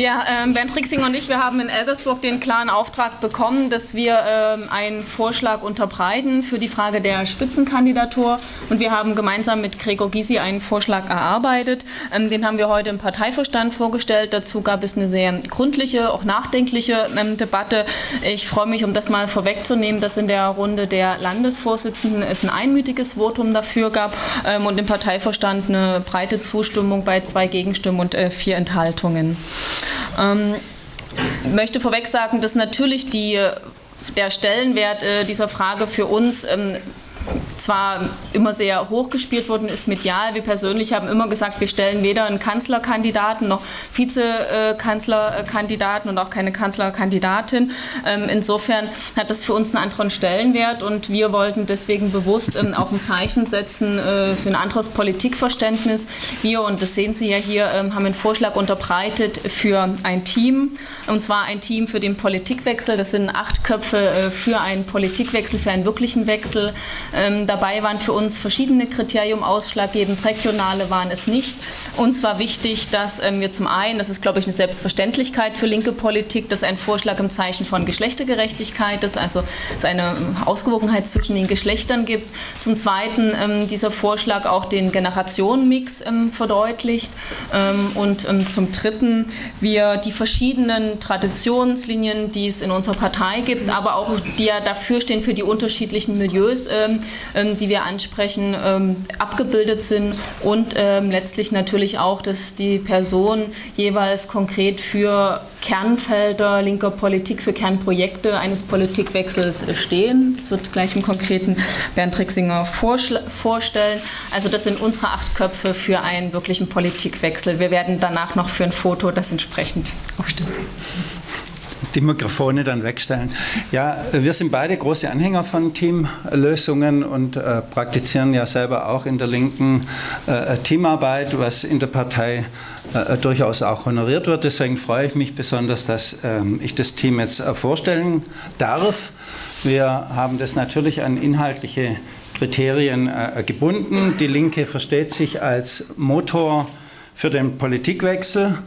Ja, ähm, Bernd Rixing und ich, wir haben in Elgersburg den klaren Auftrag bekommen, dass wir ähm, einen Vorschlag unterbreiten für die Frage der Spitzenkandidatur. Und wir haben gemeinsam mit Gregor Gysi einen Vorschlag erarbeitet. Ähm, den haben wir heute im Parteivorstand vorgestellt. Dazu gab es eine sehr gründliche, auch nachdenkliche ähm, Debatte. Ich freue mich, um das mal vorwegzunehmen, dass in der Runde der Landesvorsitzenden es ein einmütiges Votum dafür gab ähm, und im Parteivorstand eine breite Zustimmung bei zwei Gegenstimmen und äh, vier Enthaltungen. Ähm, möchte vorweg sagen, dass natürlich die, der Stellenwert äh, dieser Frage für uns ähm, zwar immer sehr hochgespielt worden ist medial. Wir persönlich haben immer gesagt, wir stellen weder einen Kanzlerkandidaten noch Vizekanzlerkandidaten und auch keine Kanzlerkandidatin. Ähm, insofern hat das für uns einen anderen Stellenwert und wir wollten deswegen bewusst ähm, auch ein Zeichen setzen äh, für ein anderes Politikverständnis. Wir, und das sehen Sie ja hier, ähm, haben einen Vorschlag unterbreitet für ein Team, und zwar ein Team für den Politikwechsel. Das sind acht Köpfe äh, für einen Politikwechsel, für einen wirklichen Wechsel. Dabei waren für uns verschiedene Kriterien ausschlaggebend. Regionale waren es nicht. Uns war wichtig, dass ähm, wir zum einen, das ist glaube ich eine Selbstverständlichkeit für linke Politik, dass ein Vorschlag im Zeichen von Geschlechtergerechtigkeit ist, also es eine ähm, Ausgewogenheit zwischen den Geschlechtern gibt. Zum zweiten ähm, dieser Vorschlag auch den Generationenmix verdeutlicht und zum dritten wir die verschiedenen Traditionslinien, die es in unserer Partei gibt, aber auch die ja dafür stehen für die unterschiedlichen Milieus, ähm, die wir ansprechen, ähm, abgebildet sind und ähm, letztlich natürlich auch, dass die Personen jeweils konkret für Kernfelder linker Politik, für Kernprojekte eines Politikwechsels stehen. Das wird gleich im konkreten Bernd Rixinger vorstellen. Also das sind unsere acht Köpfe für einen wirklichen Politikwechsel. Wir werden danach noch für ein Foto das entsprechend aufstellen die Mikrofone dann wegstellen. Ja, wir sind beide große Anhänger von Teamlösungen und äh, praktizieren ja selber auch in der Linken äh, Teamarbeit, was in der Partei äh, durchaus auch honoriert wird. Deswegen freue ich mich besonders, dass ähm, ich das Team jetzt äh, vorstellen darf. Wir haben das natürlich an inhaltliche Kriterien äh, gebunden. Die Linke versteht sich als Motor für den Politikwechsel.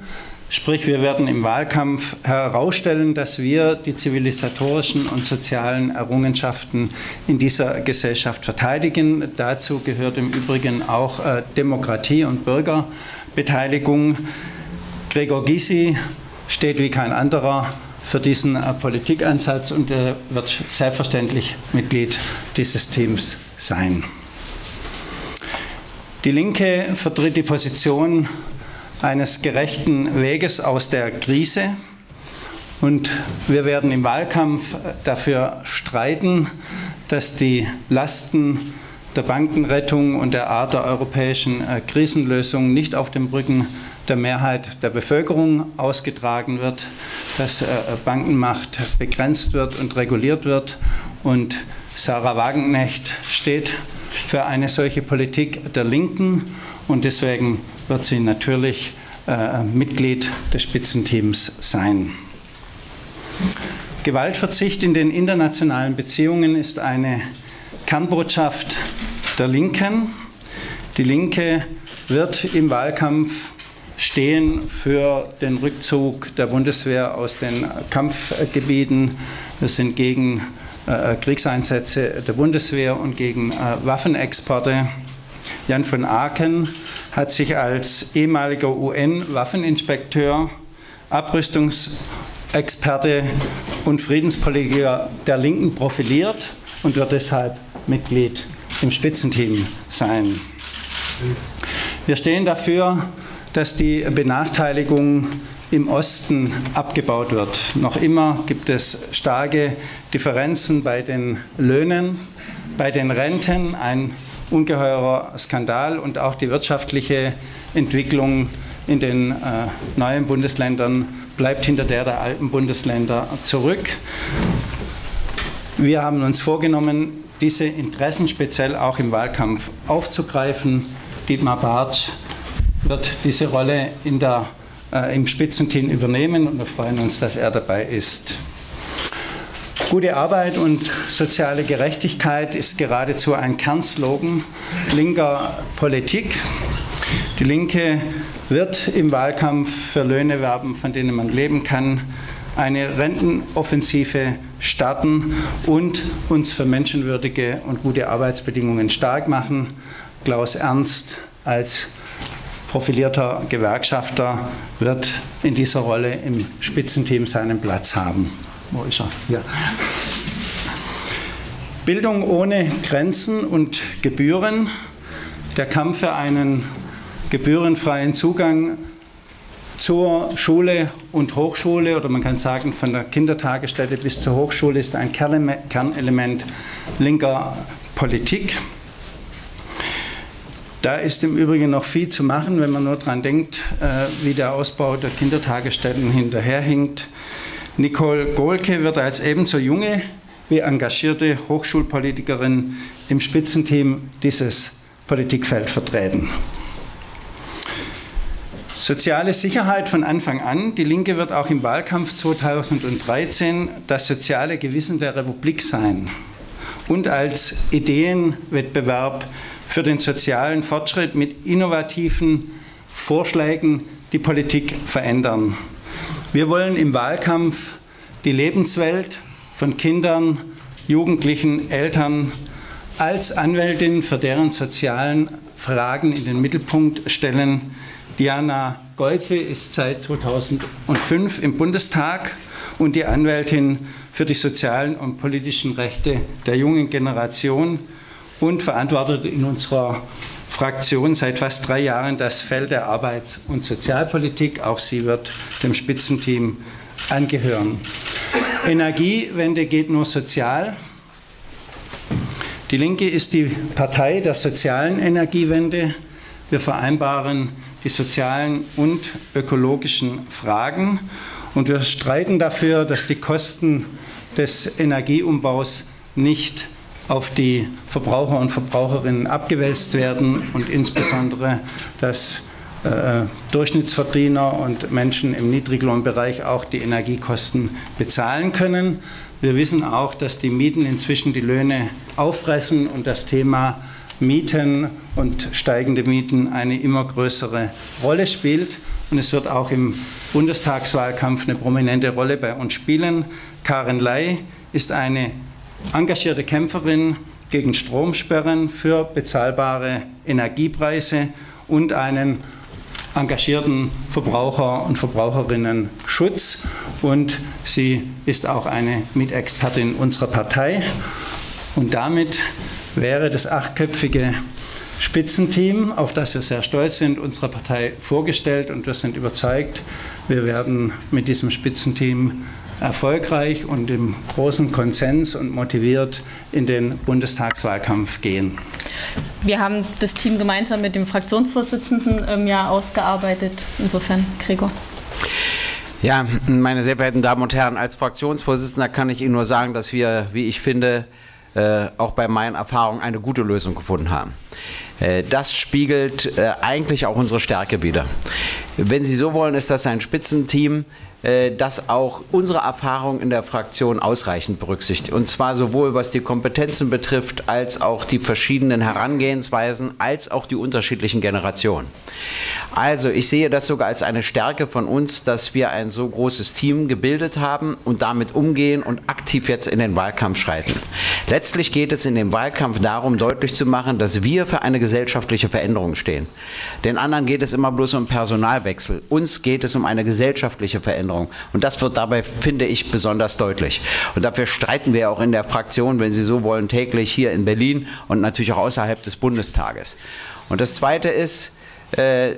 Sprich, wir werden im Wahlkampf herausstellen, dass wir die zivilisatorischen und sozialen Errungenschaften in dieser Gesellschaft verteidigen. Dazu gehört im Übrigen auch äh, Demokratie und Bürgerbeteiligung. Gregor Gysi steht wie kein anderer für diesen äh, Politikansatz und er wird selbstverständlich Mitglied dieses Teams sein. Die Linke vertritt die Position eines gerechten Weges aus der Krise. Und wir werden im Wahlkampf dafür streiten, dass die Lasten der Bankenrettung und der Art der europäischen äh, Krisenlösung nicht auf dem Rücken der Mehrheit der Bevölkerung ausgetragen wird, dass äh, Bankenmacht begrenzt wird und reguliert wird. Und Sarah Wagenknecht steht für eine solche Politik der Linken und deswegen wird sie natürlich äh, Mitglied des Spitzenteams sein. Gewaltverzicht in den internationalen Beziehungen ist eine Kernbotschaft der Linken. Die Linke wird im Wahlkampf stehen für den Rückzug der Bundeswehr aus den Kampfgebieten. Wir sind gegen Kriegseinsätze der Bundeswehr und gegen äh, Waffenexporte. Jan von Aken hat sich als ehemaliger UN-Waffeninspekteur, Abrüstungsexperte und Friedenspolitiker der Linken profiliert und wird deshalb Mitglied im Spitzenteam sein. Wir stehen dafür, dass die Benachteiligung im Osten abgebaut wird. Noch immer gibt es starke Differenzen bei den Löhnen, bei den Renten, ein ungeheurer Skandal und auch die wirtschaftliche Entwicklung in den äh, neuen Bundesländern bleibt hinter der der alten Bundesländer zurück. Wir haben uns vorgenommen, diese Interessen speziell auch im Wahlkampf aufzugreifen. Dietmar Bartsch wird diese Rolle in der, äh, im Spitzenteam übernehmen und wir freuen uns, dass er dabei ist. Gute Arbeit und soziale Gerechtigkeit ist geradezu ein Kernslogan linker Politik. Die Linke wird im Wahlkampf für Löhne werben, von denen man leben kann, eine Rentenoffensive starten und uns für menschenwürdige und gute Arbeitsbedingungen stark machen. Klaus Ernst als profilierter Gewerkschafter wird in dieser Rolle im Spitzenteam seinen Platz haben. Wo ist er? Ja. Bildung ohne Grenzen und Gebühren. Der Kampf für einen gebührenfreien Zugang zur Schule und Hochschule oder man kann sagen von der Kindertagesstätte bis zur Hochschule ist ein Kernelement linker Politik. Da ist im Übrigen noch viel zu machen, wenn man nur daran denkt, äh, wie der Ausbau der Kindertagesstätten hinterherhinkt. Nicole Gohlke wird als ebenso junge wie engagierte Hochschulpolitikerin im Spitzenteam dieses Politikfeld vertreten. Soziale Sicherheit von Anfang an. Die Linke wird auch im Wahlkampf 2013 das soziale Gewissen der Republik sein und als Ideenwettbewerb für den sozialen Fortschritt mit innovativen Vorschlägen die Politik verändern. Wir wollen im Wahlkampf die Lebenswelt von Kindern, Jugendlichen, Eltern als Anwältin für deren sozialen Fragen in den Mittelpunkt stellen Diana Golze ist seit 2005 im Bundestag und die Anwältin für die sozialen und politischen Rechte der jungen Generation und verantwortet in unserer Fraktion seit fast drei Jahren das Feld der Arbeits- und Sozialpolitik. Auch sie wird dem Spitzenteam angehören. Energiewende geht nur sozial. Die Linke ist die Partei der sozialen Energiewende. Wir vereinbaren die sozialen und ökologischen Fragen. Und wir streiten dafür, dass die Kosten des Energieumbaus nicht auf die Verbraucher und Verbraucherinnen abgewälzt werden und insbesondere, dass äh, Durchschnittsverdiener und Menschen im Niedriglohnbereich auch die Energiekosten bezahlen können. Wir wissen auch, dass die Mieten inzwischen die Löhne auffressen und das Thema Mieten und steigende Mieten eine immer größere Rolle spielt. Und es wird auch im Bundestagswahlkampf eine prominente Rolle bei uns spielen. Karin Ley ist eine engagierte Kämpferin gegen Stromsperren für bezahlbare Energiepreise und einen engagierten Verbraucher und Verbraucherinnen Schutz. Und sie ist auch eine Mitexpertin unserer Partei. Und damit wäre das achtköpfige Spitzenteam, auf das wir sehr stolz sind, unserer Partei vorgestellt und wir sind überzeugt, wir werden mit diesem Spitzenteam erfolgreich und im großen Konsens und motiviert in den Bundestagswahlkampf gehen. Wir haben das Team gemeinsam mit dem Fraktionsvorsitzenden im Jahr ausgearbeitet. Insofern, Gregor. Ja, meine sehr verehrten Damen und Herren, als Fraktionsvorsitzender kann ich Ihnen nur sagen, dass wir, wie ich finde, äh, auch bei meinen Erfahrungen eine gute Lösung gefunden haben. Äh, das spiegelt äh, eigentlich auch unsere Stärke wider. Wenn Sie so wollen, ist das ein Spitzenteam, das auch unsere Erfahrung in der Fraktion ausreichend berücksichtigt. Und zwar sowohl was die Kompetenzen betrifft, als auch die verschiedenen Herangehensweisen, als auch die unterschiedlichen Generationen. Also ich sehe das sogar als eine Stärke von uns, dass wir ein so großes Team gebildet haben und damit umgehen und aktiv jetzt in den Wahlkampf schreiten. Letztlich geht es in dem Wahlkampf darum, deutlich zu machen, dass wir für eine gesellschaftliche Veränderung stehen. Den anderen geht es immer bloß um Personalwechsel. Uns geht es um eine gesellschaftliche Veränderung. Veränderung. Und das wird dabei, finde ich, besonders deutlich. Und dafür streiten wir auch in der Fraktion, wenn Sie so wollen, täglich hier in Berlin und natürlich auch außerhalb des Bundestages. Und das Zweite ist, äh,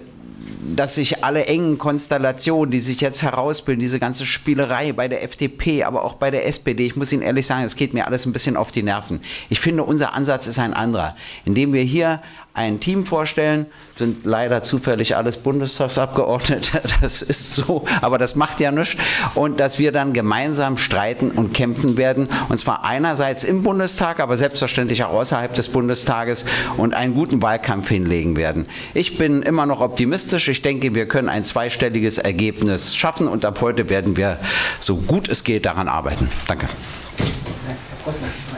dass sich alle engen Konstellationen, die sich jetzt herausbilden, diese ganze Spielerei bei der FDP, aber auch bei der SPD, ich muss Ihnen ehrlich sagen, es geht mir alles ein bisschen auf die Nerven. Ich finde, unser Ansatz ist ein anderer, indem wir hier ein Team vorstellen, sind leider zufällig alles Bundestagsabgeordnete, das ist so, aber das macht ja nichts. Und dass wir dann gemeinsam streiten und kämpfen werden, und zwar einerseits im Bundestag, aber selbstverständlich auch außerhalb des Bundestages und einen guten Wahlkampf hinlegen werden. Ich bin immer noch optimistisch. Ich denke, wir können ein zweistelliges Ergebnis schaffen und ab heute werden wir so gut es geht daran arbeiten. Danke. Herr